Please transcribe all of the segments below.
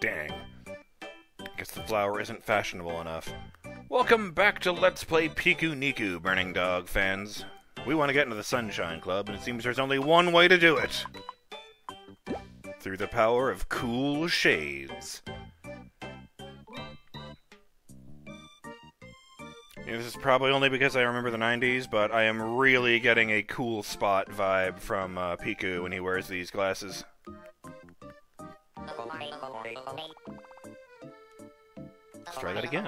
Dang. I Guess the flower isn't fashionable enough. Welcome back to Let's Play Pikuniku, Burning Dog fans. We want to get into the Sunshine Club, and it seems there's only one way to do it. Through the power of cool shades. This is probably only because I remember the 90s, but I am really getting a Cool Spot vibe from uh, Piku when he wears these glasses. Let's try that again.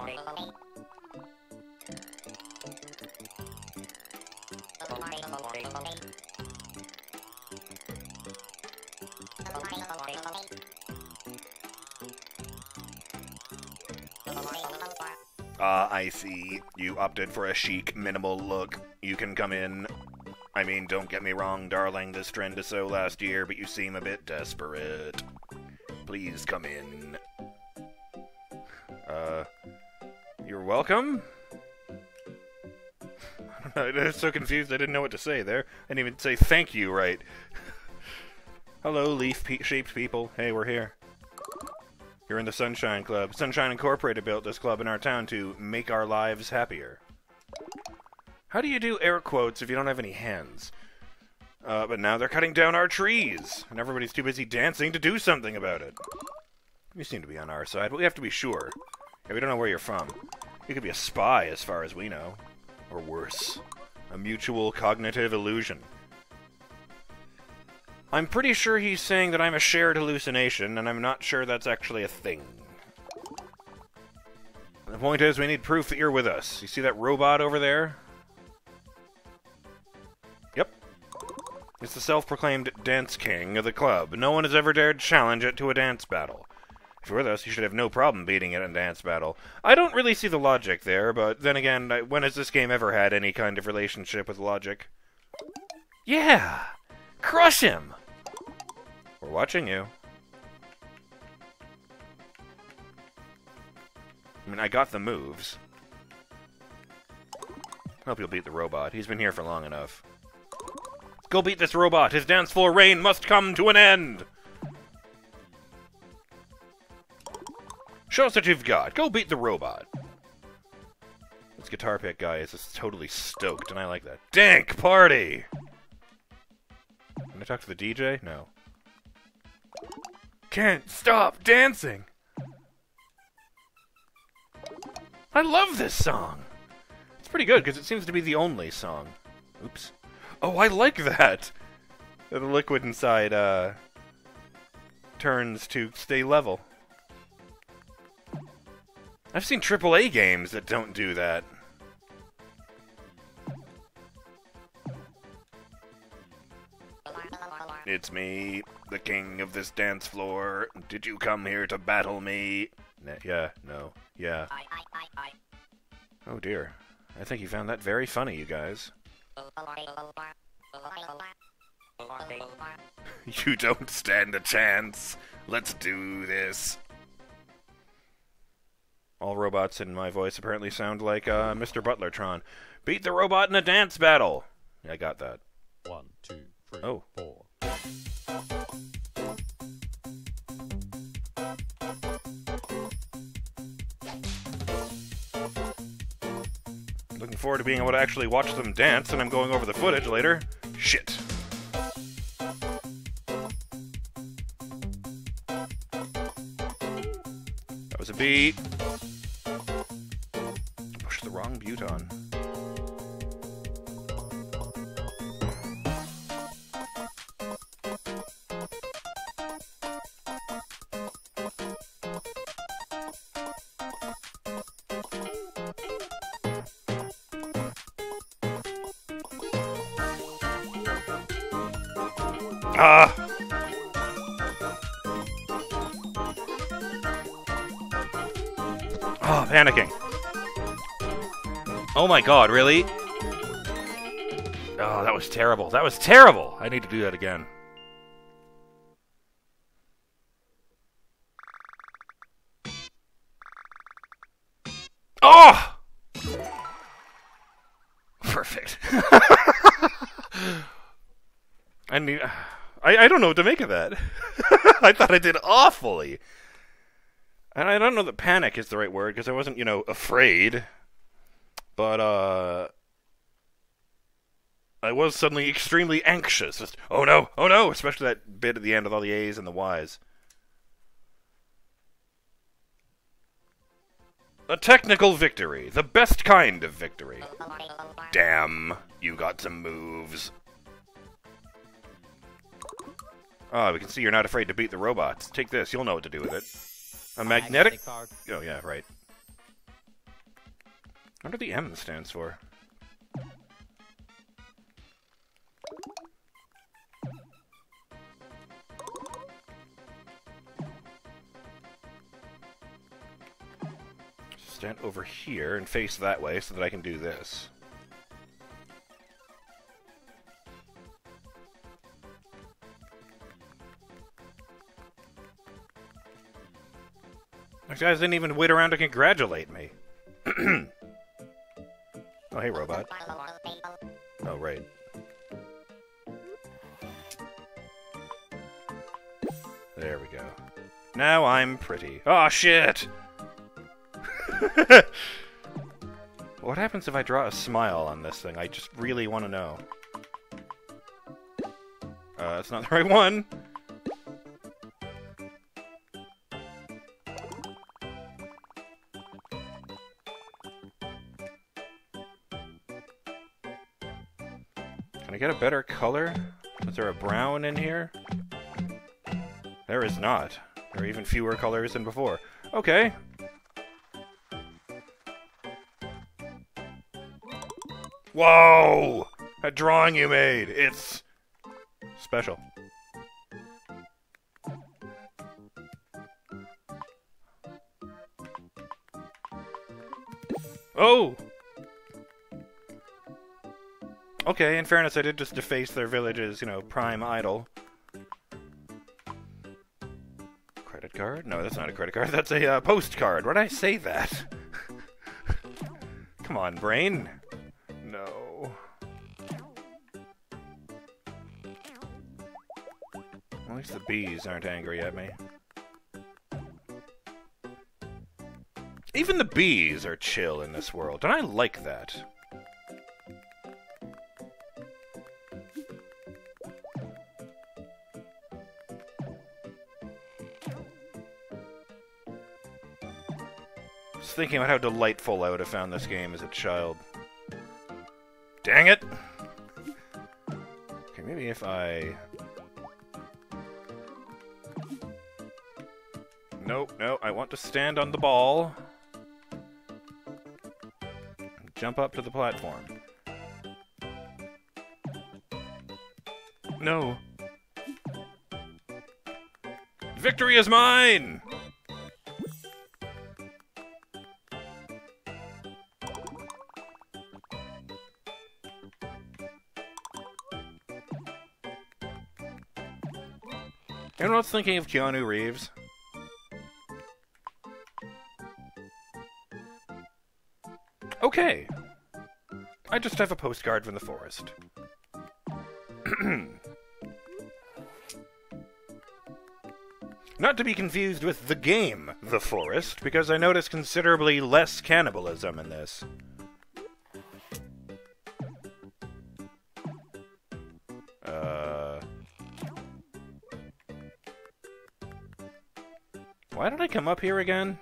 Ah, I see. You opted for a chic, minimal look. You can come in. I mean, don't get me wrong, darling, this trend is so last year, but you seem a bit desperate. Please come in. Welcome? I was so confused I didn't know what to say there. I didn't even say thank you right. Hello, leaf-shaped people. Hey, we're here. You're in the Sunshine Club. Sunshine Incorporated built this club in our town to make our lives happier. How do you do air quotes if you don't have any hands? Uh, but now they're cutting down our trees, and everybody's too busy dancing to do something about it. You seem to be on our side, but we have to be sure. Yeah, we don't know where you're from. You could be a spy, as far as we know. Or worse, a mutual cognitive illusion. I'm pretty sure he's saying that I'm a shared hallucination, and I'm not sure that's actually a thing. The point is, we need proof that you're with us. You see that robot over there? Yep. It's the self-proclaimed Dance King of the club. No one has ever dared challenge it to a dance battle. If you're with us, you should have no problem beating it in dance battle. I don't really see the logic there, but then again, when has this game ever had any kind of relationship with logic? Yeah! Crush him! We're watching you. I mean, I got the moves. Hope you'll beat the robot. He's been here for long enough. Go beat this robot! His dance floor reign must come to an end! Show us what you've got. Go beat the robot. This guitar pick guy is just totally stoked, and I like that. Dank party! Can I talk to the DJ? No. Can't stop dancing! I love this song! It's pretty good, because it seems to be the only song. Oops. Oh, I like that! The liquid inside, uh, turns to stay level. I've seen AAA games that don't do that. It's me, the king of this dance floor. Did you come here to battle me? yeah, no, yeah. Oh dear. I think you found that very funny, you guys. you don't stand a chance. Let's do this. All robots in my voice apparently sound like uh, Mr. Butlertron. Beat the robot in a dance battle. I got that. One, two, three, Oh. four. Looking forward to being able to actually watch them dance, and I'm going over the footage later. Shit. That was a beat. Buton. My god, really? Oh, that was terrible. That was terrible. I need to do that again. Oh! Perfect. I need. I, I don't know what to make of that. I thought I did awfully. And I don't know that panic is the right word because I wasn't, you know, afraid. But, uh. I was suddenly extremely anxious. Just, oh no, oh no, especially that bit at the end with all the A's and the Y's. A technical victory, the best kind of victory. Damn, you got some moves. Oh, we can see you're not afraid to beat the robots. Take this, you'll know what to do with it. A magnetic... Oh, yeah, right. What do the M stands for? Stand over here and face that way so that I can do this. These guys didn't even wait around to congratulate me. oh, hey, robot. Oh, right. There we go. Now I'm pretty. Oh, shit! what happens if I draw a smile on this thing? I just really want to know. Uh, that's not the right one. Color? Is there a brown in here? There is not. There are even fewer colors than before. Okay. Whoa! That drawing you made! It's... special. Oh! Okay, in fairness, I did just deface their village's, you know, prime idol. Credit card? No, that's not a credit card. That's a uh, postcard. Why did I say that? Come on, brain. No. At least the bees aren't angry at me. Even the bees are chill in this world, and I like that. Thinking about how delightful I would have found this game as a child. Dang it! Okay, maybe if I... Nope, no, I want to stand on the ball. Jump up to the platform. No. Victory is mine! Else thinking of Keanu Reeves? Okay. I just have a postcard from the forest. Not to be confused with the game, The Forest, because I notice considerably less cannibalism in this. I come up here again?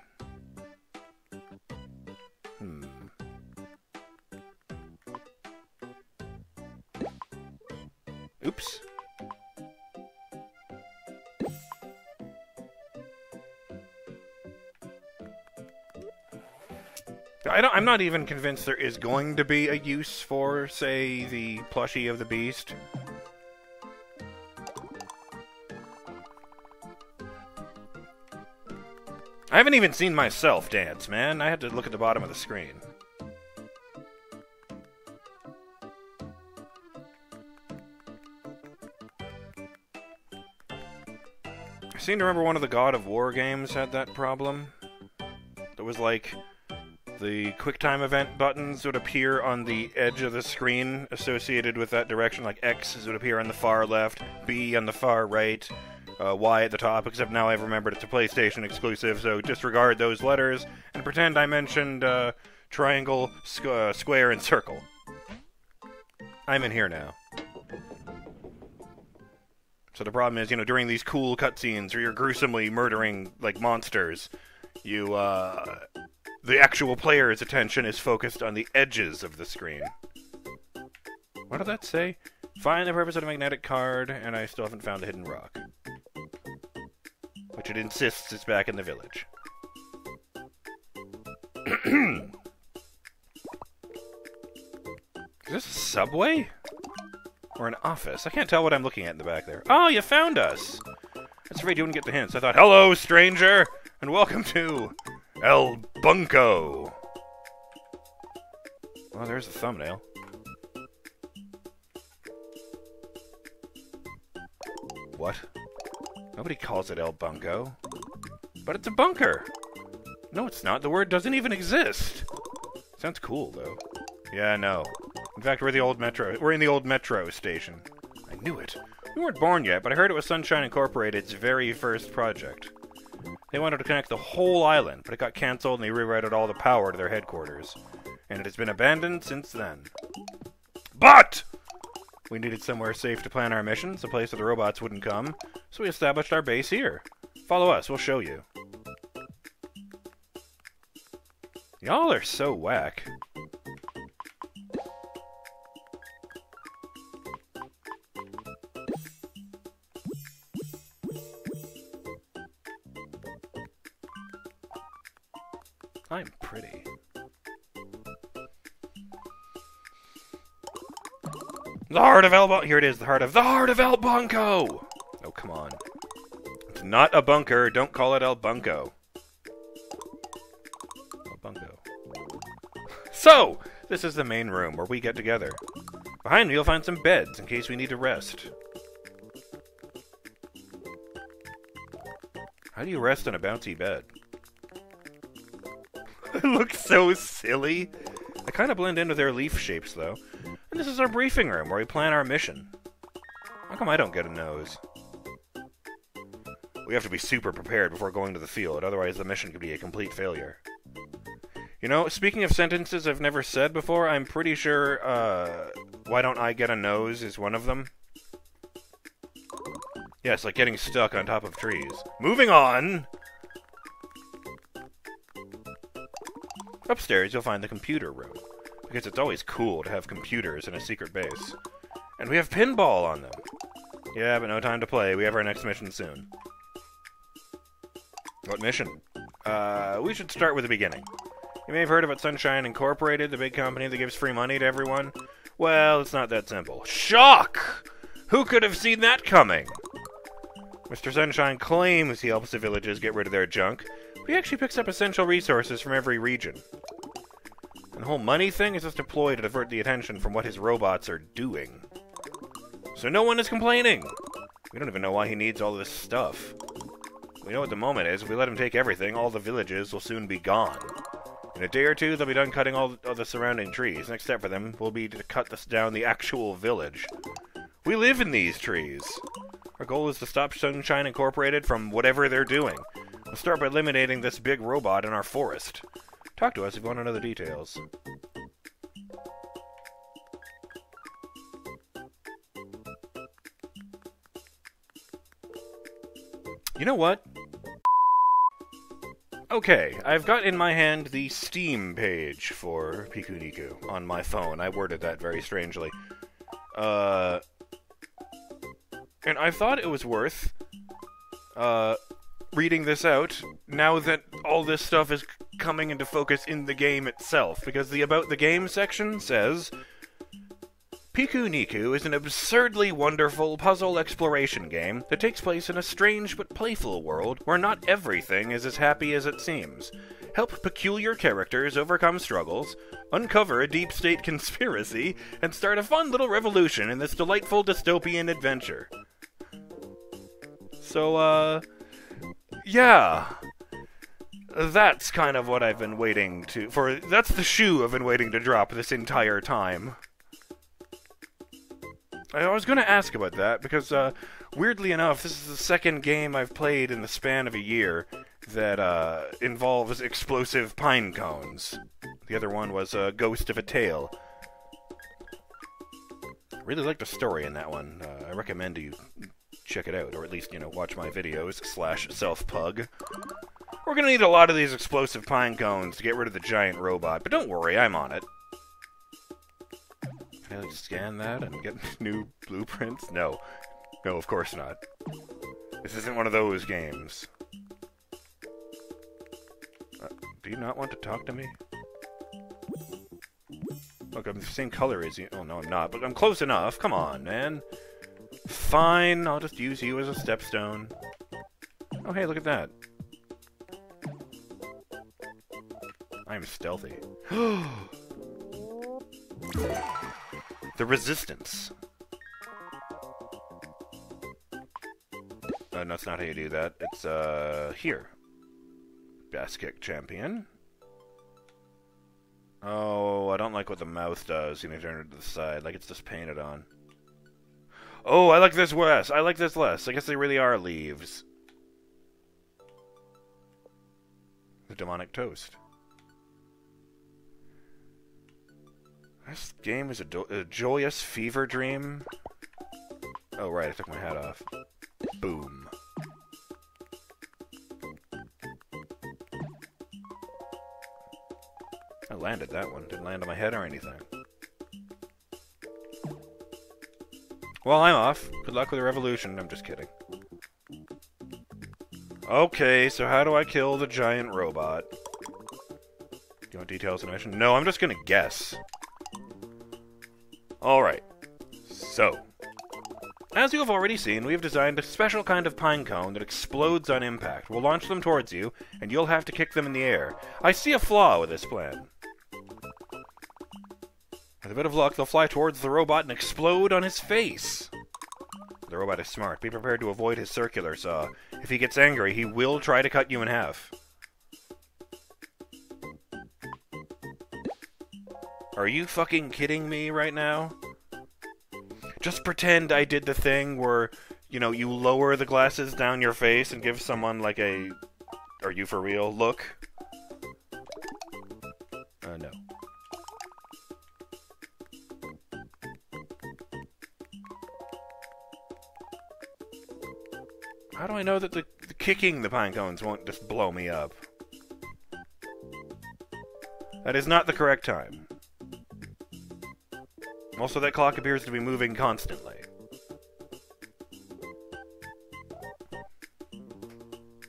Hmm. Oops. I don't, I'm not even convinced there is going to be a use for, say, the plushie of the beast. I haven't even seen myself dance, man. I had to look at the bottom of the screen. I seem to remember one of the God of War games had that problem. There was like the QuickTime event buttons would appear on the edge of the screen associated with that direction, like X would appear on the far left, B on the far right, uh, Y at the top, except now I've remembered it's a PlayStation exclusive, so disregard those letters and pretend I mentioned uh, triangle, squ- uh, square, and circle. I'm in here now. So the problem is, you know, during these cool cutscenes where you're gruesomely murdering like monsters, you uh the actual player's attention is focused on the edges of the screen. What did that say? Find the purpose of the magnetic card, and I still haven't found a hidden rock. It insists it's back in the village. is this a subway? Or an office? I can't tell what I'm looking at in the back there. Oh, you found us! I was afraid you wouldn't get the hints. I thought, hello, stranger, and welcome to El Bunko. Well, oh, there's the thumbnail. What? Nobody calls it El Bunko. But it's a bunker! No, it's not. The word doesn't even exist. Sounds cool, though. Yeah, no. In fact, we're the old metro. We're in the old metro station. I knew it. We weren't born yet, but I heard it was Sunshine Incorporated's very first project. They wanted to connect the whole island, but it got cancelled and they rerouted all the power to their headquarters. And it has been abandoned since then. But! We needed somewhere safe to plan our missions, a place where the robots wouldn't come, so we established our base here. Follow us, we'll show you. Y'all are so whack. The heart of El Bunko. Here it is, the heart of the heart of El Bunko. Oh, come on. It's not a bunker. Don't call it El Bunko. El Bunko. So, this is the main room where we get together. Behind me, you'll find some beds in case we need to rest. How do you rest in a bouncy bed? it looks so silly. I kind of blend into their leaf shapes, though. And this is our briefing room where we plan our mission. How come I don't get a nose? We have to be super prepared before going to the field, otherwise the mission could be a complete failure. You know, speaking of sentences I've never said before, I'm pretty sure, uh, why don't I get a nose is one of them. Yes, like getting stuck on top of trees. Moving on! Upstairs, you'll find the computer room, because it's always cool to have computers in a secret base. And we have pinball on them. Yeah, but no time to play. We have our next mission soon. What mission? Uh, we should start with the beginning. You may have heard about Sunshine Incorporated, the big company that gives free money to everyone. Well, it's not that simple. Shock! Who could have seen that coming? Mr. Sunshine claims he helps the villages get rid of their junk, but he actually picks up essential resources from every region. Whole money thing is just a ploy to divert the attention from what his robots are doing. So no one is complaining! We don't even know why he needs all this stuff. We know what the moment is. If we let him take everything, all the villages will soon be gone. In a day or two, they'll be done cutting all, all the surrounding trees. Next step for them will be to cut this down the actual village. We live in these trees. Our goal is to stop Sunshine Incorporated from whatever they're doing. We'll start by eliminating this big robot in our forest. Talk to us if you want to know the details. You know what? Okay, I've got in my hand the Steam page for Pikuniku on my phone. I worded that very strangely. Uh, and I thought it was worth uh, reading this out now that all this stuff is coming into focus in the game itself, because the About the Game section says Pikuniku is an absurdly wonderful puzzle exploration game that takes place in a strange but playful world where not everything is as happy as it seems. Help peculiar characters overcome struggles, uncover a deep state conspiracy, and start a fun little revolution in this delightful dystopian adventure. So, uh. Yeah. That's kind of what I've been waiting to for. That's the shoe I've been waiting to drop this entire time. I was going to ask about that because, uh, weirdly enough, this is the second game I've played in the span of a year that uh, involves explosive pine cones. The other one was uh, Ghost of a Tale. Really like the story in that one. Uh, I recommend you check it out, or at least, you know, watch my videos, slash self-pug. We're gonna need a lot of these explosive pine cones to get rid of the giant robot, but don't worry, I'm on it. Can I scan that and get new blueprints? No. No, of course not. This isn't one of those games. Uh, do you not want to talk to me? Look, I'm the same color as you. Oh, no, I'm not. But I'm close enough. Come on, man. Fine, I'll just use you as a stepstone. Oh, hey, look at that. I'm stealthy. the Resistance. Uh, no, that's not how you do that. It's, uh, here. Bass kick champion. Oh, I don't like what the mouth does. You know, turn it to the side, like it's just painted on. Oh, I like this less. I like this less. I guess they really are leaves. The demonic toast. This game is a, a joyous fever dream. Oh, right, I took my hat off. Boom. I landed that one. Didn't land on my head or anything. Well, I'm off. Good luck with the revolution. I'm just kidding. Okay, so how do I kill the giant robot? Do you want details the mission? No, I'm just gonna guess. Alright. So. As you have already seen, we have designed a special kind of pine cone that explodes on impact. We'll launch them towards you, and you'll have to kick them in the air. I see a flaw with this plan. With a bit of luck, they'll fly towards the robot and explode on his face. The robot is smart. Be prepared to avoid his circular saw. If he gets angry, he will try to cut you in half. Are you fucking kidding me right now? Just pretend I did the thing where, you know, you lower the glasses down your face and give someone like a are you for real look. Uh, no. How do I know that the, the kicking the pine cones won't just blow me up? That is not the correct time. Also, that clock appears to be moving constantly.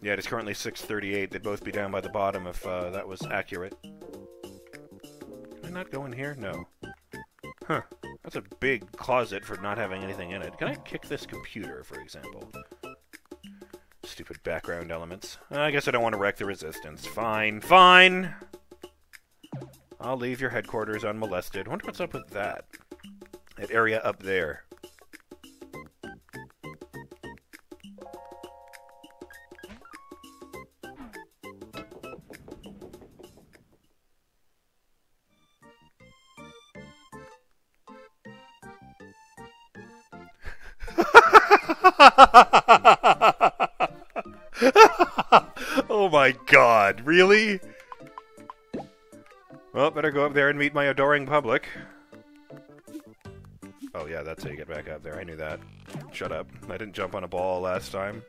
Yeah, it is currently 6.38. They'd both be down by the bottom if uh, that was accurate. Can I not go in here? No. Huh. That's a big closet for not having anything in it. Can I kick this computer, for example? Stupid background elements. I guess I don't want to wreck the resistance. Fine, fine! I'll leave your headquarters unmolested. wonder what's up with that. That area up there. oh my god, really? Well, better go up there and meet my adoring public. Oh yeah, that's how you get back up there. I knew that. Shut up. I didn't jump on a ball last time.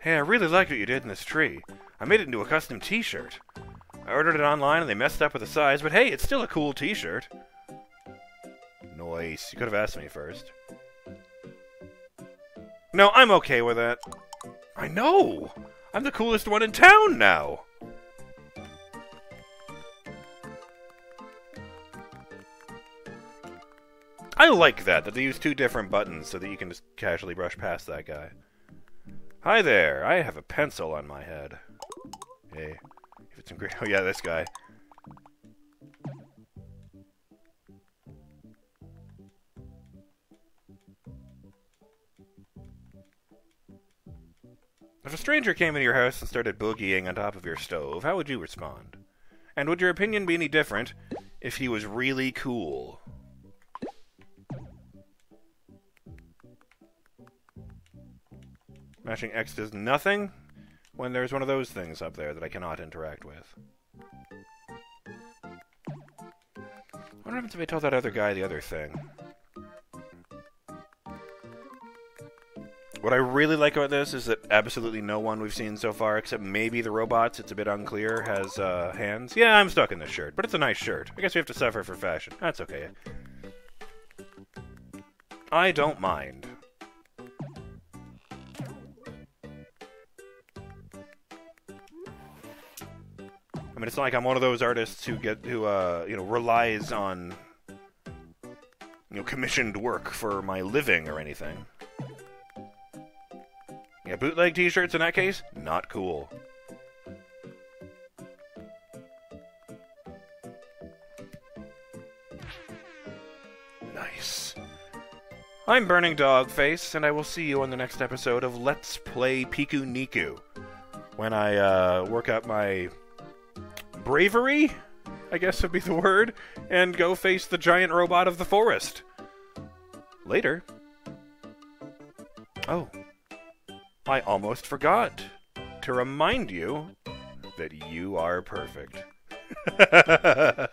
Hey, I really like what you did in this tree. I made it into a custom t-shirt. I ordered it online and they messed up with the size, but hey, it's still a cool t-shirt. Nice. You could have asked me first. No, I'm okay with that. I know! I'm the coolest one in town now! I like that, that they use two different buttons so that you can just casually brush past that guy. Hi there, I have a pencil on my head. Hey, if it's in great- oh yeah, this guy. If a stranger came into your house and started boogieing on top of your stove, how would you respond? And would your opinion be any different if he was really cool? Mashing X does nothing when there's one of those things up there that I cannot interact with. What happens if I tell that other guy the other thing? What I really like about this is that absolutely no one we've seen so far, except maybe the robots, it's a bit unclear, has uh, hands. Yeah, I'm stuck in this shirt, but it's a nice shirt. I guess we have to suffer for fashion. That's okay. I don't mind. I mean, it's not like I'm one of those artists who get who uh, you know relies on you know commissioned work for my living or anything. Yeah, bootleg T-shirts in that case, not cool. Nice. I'm Burning Dog Face, and I will see you on the next episode of Let's Play Pikuniku. When I uh, work out my bravery, I guess would be the word, and go face the giant robot of the forest. Later. Oh. I almost forgot to remind you that you are perfect.